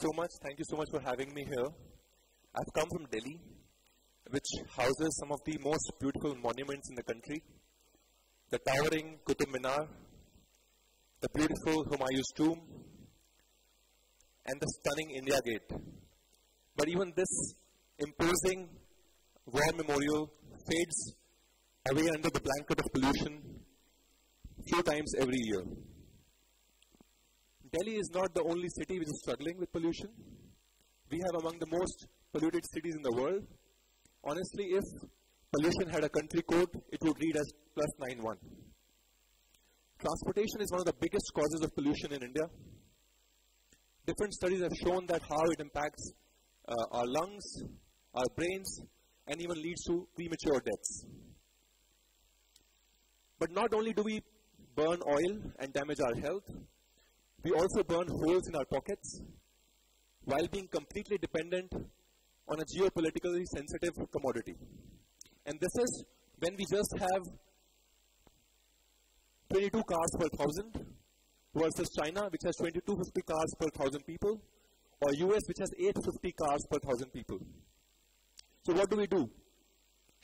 so much. Thank you so much for having me here. I've come from Delhi, which houses some of the most beautiful monuments in the country. The towering Qutub Minar, the beautiful Humayun's tomb, and the stunning India Gate. But even this imposing war memorial fades away under the blanket of pollution few times every year. Delhi is not the only city which is struggling with pollution. We have among the most polluted cities in the world. Honestly, if pollution had a country code, it would read as plus 91. Transportation is one of the biggest causes of pollution in India. Different studies have shown that how it impacts uh, our lungs, our brains, and even leads to premature deaths. But not only do we burn oil and damage our health, we also burn holes in our pockets while being completely dependent on a geopolitically sensitive commodity. And this is when we just have 22 cars per thousand versus China, which has 2250 cars per thousand people, or US, which has 850 cars per thousand people. So what do we do?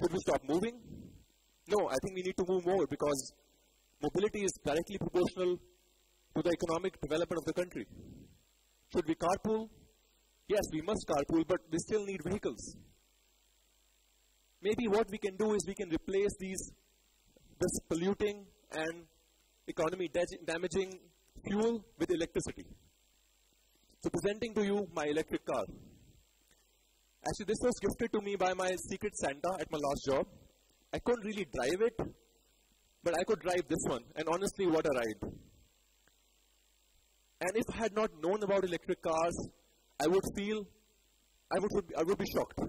Should we stop moving? No, I think we need to move more because mobility is directly proportional to the economic development of the country. Should we carpool? Yes, we must carpool, but we still need vehicles. Maybe what we can do is we can replace these this polluting and economy damaging fuel with electricity. So presenting to you my electric car. Actually, this was gifted to me by my secret Santa at my last job. I couldn't really drive it, but I could drive this one. And honestly, what a ride. And if I had not known about electric cars, I would feel, I would, I would be shocked.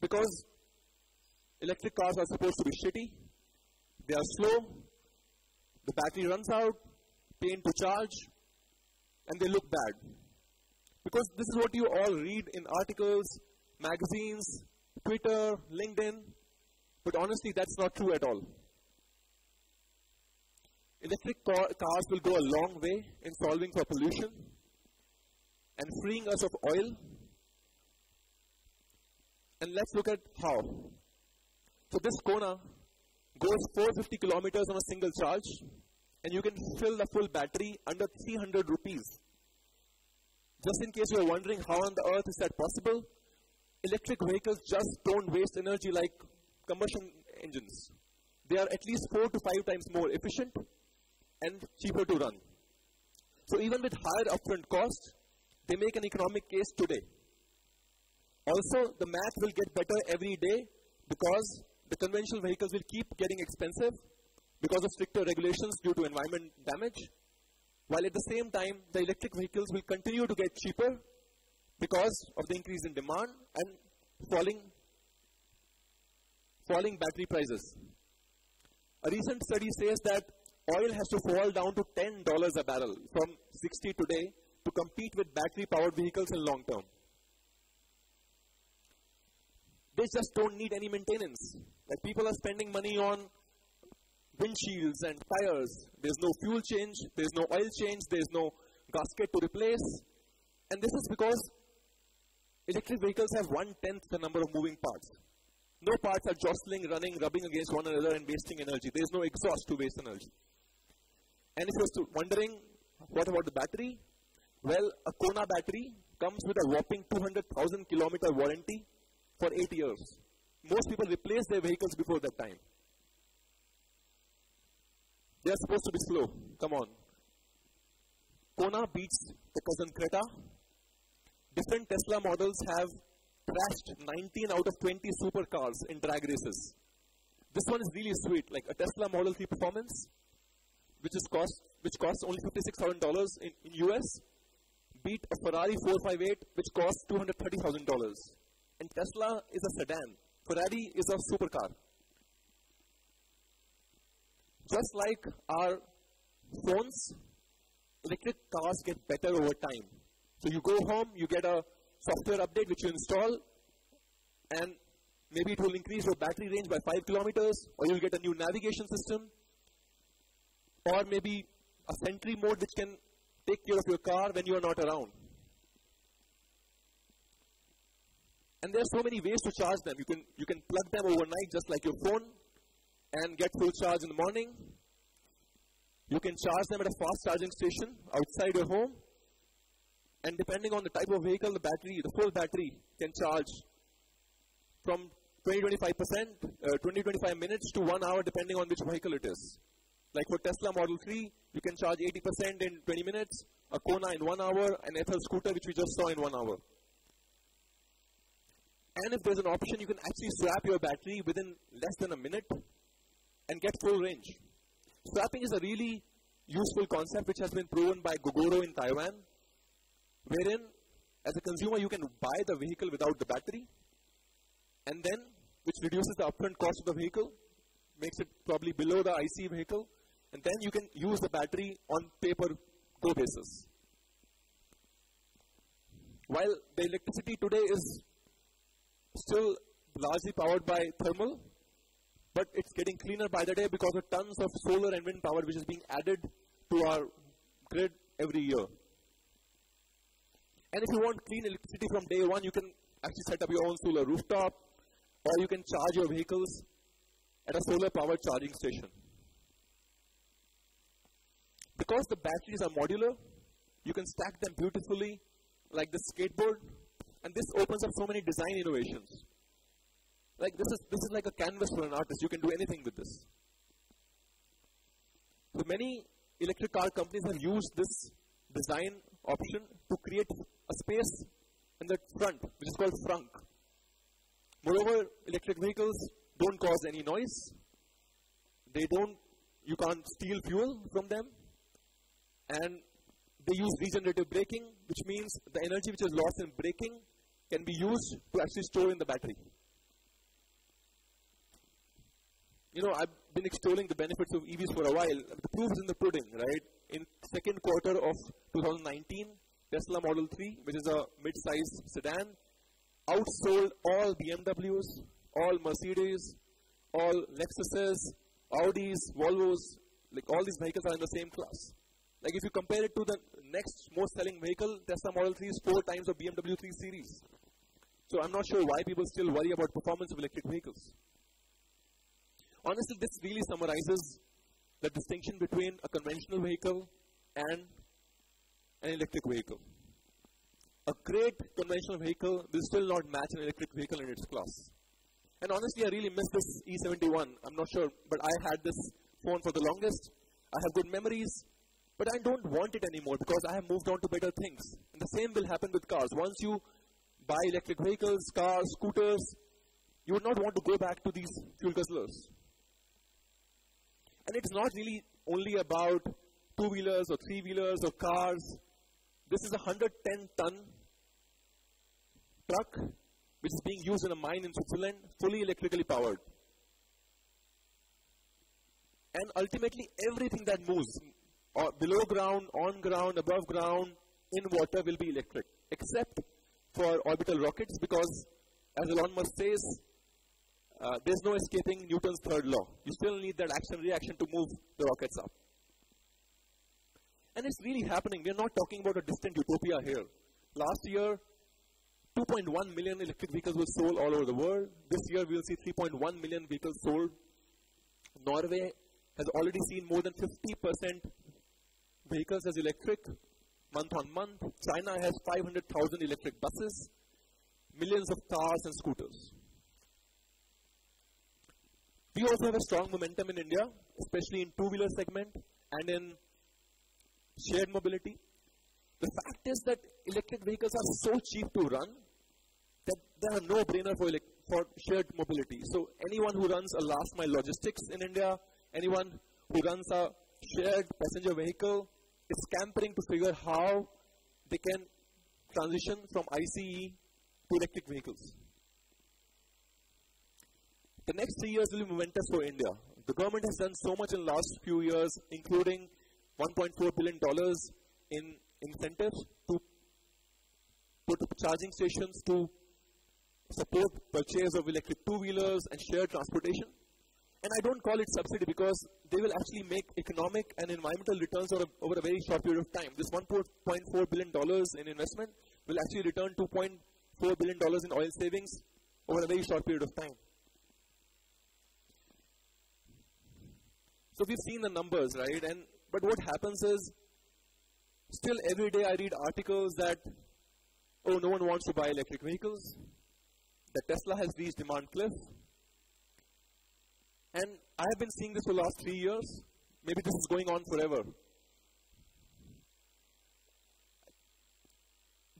Because electric cars are supposed to be shitty, they are slow, the battery runs out, pain to charge, and they look bad. Because this is what you all read in articles, magazines, Twitter, LinkedIn, but honestly, that's not true at all. Electric car cars will go a long way in solving for pollution and freeing us of oil. And let's look at how. So this Kona goes 450 kilometers on a single charge, and you can fill the full battery under 300 rupees. Just in case you're wondering how on the earth is that possible, electric vehicles just don't waste energy like combustion engines. They are at least four to five times more efficient and cheaper to run. So even with higher upfront costs, they make an economic case today. Also, the math will get better every day because the conventional vehicles will keep getting expensive because of stricter regulations due to environment damage, while at the same time, the electric vehicles will continue to get cheaper because of the increase in demand and falling, falling battery prices. A recent study says that oil has to fall down to $10 a barrel from 60 today to compete with battery powered vehicles in the long term. They just don't need any maintenance. Like people are spending money on windshields and tires. There's no fuel change, there's no oil change, there's no gasket to replace. And this is because electric vehicles have one tenth the number of moving parts. No parts are jostling, running, rubbing against one another and wasting energy. There's no exhaust to waste energy. And if you're wondering, what about the battery? Well, a Kona battery comes with a whopping 200,000 kilometer warranty for 8 years. Most people replace their vehicles before that time. They are supposed to be slow. Come on. Kona beats the cousin Creta. Different Tesla models have crashed 19 out of 20 supercars in drag races. This one is really sweet, like a Tesla Model 3 Performance which is cost which costs only $56,000 in, in US, beat a Ferrari 458 which costs $230,000. And Tesla is a sedan. Ferrari is a supercar. Just like our phones, electric cars get better over time. So you go home, you get a software update which you install, and maybe it will increase your battery range by 5 kilometers, or you'll get a new navigation system, or maybe a sentry mode which can take care of your car when you are not around. And there are so many ways to charge them. You can, you can plug them overnight just like your phone and get full charge in the morning. You can charge them at a fast charging station outside your home. And depending on the type of vehicle, the battery, the full battery can charge from 20 25%, uh, 20 25 minutes to one hour depending on which vehicle it is. Like for Tesla Model 3, you can charge 80% in 20 minutes, a Kona in one hour, an FL scooter which we just saw in one hour. And if there's an option, you can actually swap your battery within less than a minute and get full range. Swapping is a really useful concept which has been proven by Gogoro in Taiwan, wherein as a consumer you can buy the vehicle without the battery, and then which reduces the upfront cost of the vehicle, makes it probably below the IC vehicle, and then you can use the battery on paper go basis. While the electricity today is still largely powered by thermal, but it's getting cleaner by the day because of tons of solar and wind power which is being added to our grid every year. And if you want clean electricity from day one, you can actually set up your own solar rooftop, or you can charge your vehicles at a solar powered charging station. Because the batteries are modular, you can stack them beautifully like the skateboard, and this opens up so many design innovations. Like this is this is like a canvas for an artist. You can do anything with this. So many electric car companies have used this design option to create a space in the front, which is called frunk. Moreover, electric vehicles don't cause any noise. They don't, you can't steal fuel from them and they use regenerative braking, which means the energy which is lost in braking can be used to actually store in the battery. You know, I've been extolling the benefits of EVs for a while. The proof is in the pudding, right? In second quarter of 2019, Tesla Model 3, which is a mid-sized sedan, outsold all BMWs, all Mercedes, all Lexuses, Audis, Volvos, like all these vehicles are in the same class. Like if you compare it to the next most selling vehicle, Tesla Model 3 is four times of BMW 3 Series. So I'm not sure why people still worry about performance of electric vehicles. Honestly, this really summarizes the distinction between a conventional vehicle and an electric vehicle. A great conventional vehicle will still not match an electric vehicle in its class. And honestly, I really miss this E71. I'm not sure, but I had this phone for the longest. I have good memories. But I don't want it anymore because I have moved on to better things. And the same will happen with cars. Once you buy electric vehicles, cars, scooters, you would not want to go back to these fuel guzzlers. And it's not really only about two wheelers or three wheelers or cars. This is a 110 ton truck which is being used in a mine in Switzerland, fully electrically powered. And ultimately, everything that moves, or below ground, on ground, above ground, in water will be electric, except for orbital rockets because, as Elon Musk says, uh, there's no escaping Newton's third law. You still need that action reaction to move the rockets up. And it's really happening. We're not talking about a distant utopia here. Last year, 2.1 million electric vehicles were sold all over the world. This year, we'll see 3.1 million vehicles sold. Norway has already seen more than 50% vehicles as electric month on month. China has 500,000 electric buses, millions of cars and scooters. We also have a strong momentum in India, especially in two-wheeler segment and in shared mobility. The fact is that electric vehicles are so cheap to run that they are no brainer for, for shared mobility. So anyone who runs a last mile logistics in India, anyone who runs a shared passenger vehicle is scampering to figure how they can transition from ICE to electric vehicles. The next three years will be momentous for India. The government has done so much in the last few years, including $1.4 billion in incentives to put up charging stations to support purchase of electric two-wheelers and shared transportation. And I don't call it subsidy because they will actually make economic and environmental returns over a, over a very short period of time. This $1.4 billion in investment will actually return 2.5 $4 billion in oil savings over a very short period of time. So we've seen the numbers, right? And but what happens is, still every day I read articles that, oh, no one wants to buy electric vehicles. That Tesla has reached demand cliff. And I have been seeing this for the last three years. Maybe this is going on forever.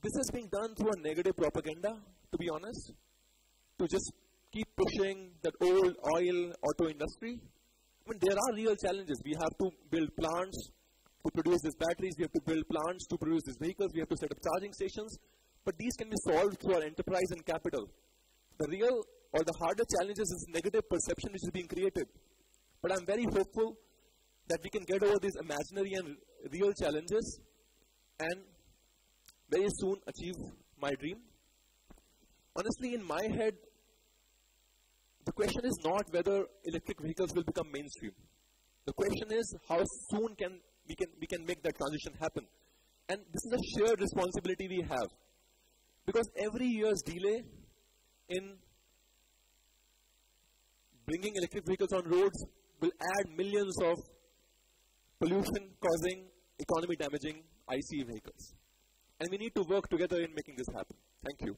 This is being done through a negative propaganda, to be honest, to just keep pushing that old oil auto industry. I mean, there are real challenges. We have to build plants to produce these batteries, we have to build plants to produce these vehicles, we have to set up charging stations, but these can be solved through our enterprise and capital. The real or the harder challenges is negative perception which is being created. But I'm very hopeful that we can get over these imaginary and real challenges and very soon achieve my dream. Honestly, in my head, the question is not whether electric vehicles will become mainstream. The question is how soon can we can we can make that transition happen. And this is a shared responsibility we have. Because every year's delay in bringing electric vehicles on roads will add millions of pollution causing, economy damaging ICE vehicles. And we need to work together in making this happen. Thank you.